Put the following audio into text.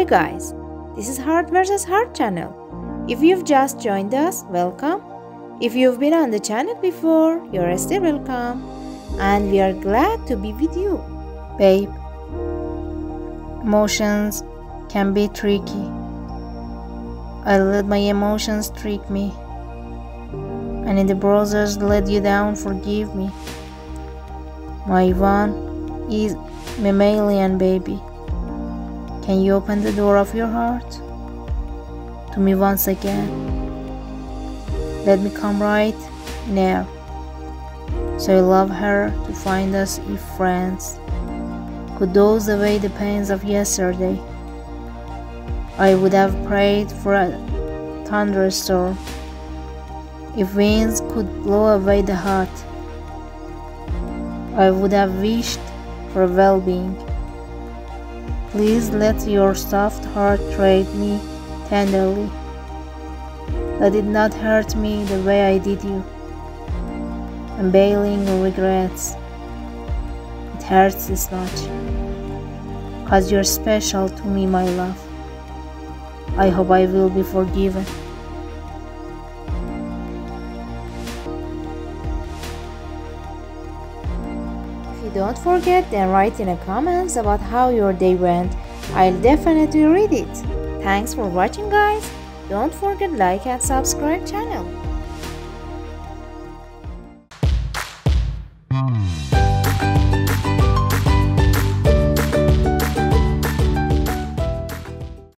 Hi guys, this is Heart vs Heart channel. If you've just joined us, welcome. If you've been on the channel before, you're still welcome. And we are glad to be with you. Babe, emotions can be tricky. I let my emotions trick me. And in the process let you down, forgive me. My one is mammalian baby. Can you open the door of your heart to me once again? Let me come right now. So I love her to find us if friends could doze away the pains of yesterday. I would have prayed for a thunderstorm if winds could blow away the heart. I would have wished for well being. Please let your soft heart treat me tenderly. Let it not hurt me the way I did you. Unveiling regrets. It hurts this much. Cause you're special to me, my love. I hope I will be forgiven. Don't forget, then write in the comments about how your day went. I'll definitely read it. Thanks for watching guys. Don't forget like and subscribe channel.